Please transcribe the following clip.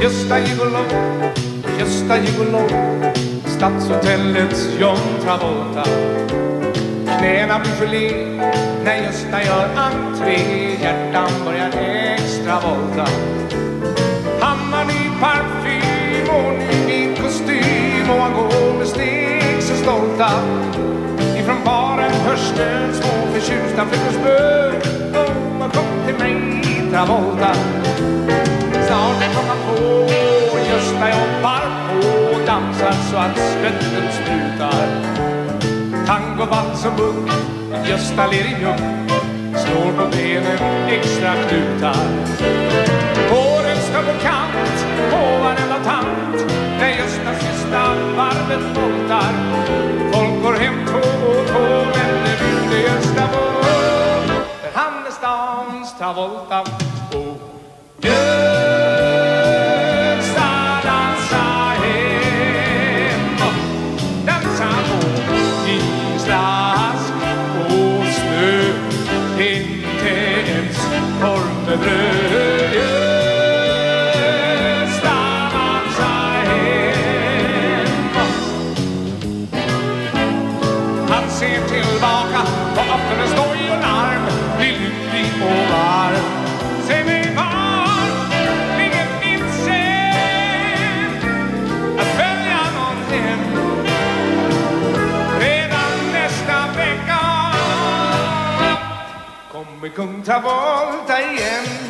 Gösta Gigolo, Gösta Gigolo Stadshotellets John Travolta. Knäna blir gelé när Gösta gör entré Hjärtan börjar extra volta Han har ny parfym och ny vit kostym Och han går med steg så stolta. Ifrån baren hörs det små förtjusta flickors bön Oh, kom till mig Travolta. Dansar så att svetten sprutar. Tango, vals och bugg Gösta ler i mjugg Slår på benen extra knutar. Håret står på kant på varenda tant När Gösta sista varvet voltar Folk går hem tå och tå Men det ville Gösta på. För han är stans Travolta Han ser tillbaka på öppen stoj come tavolte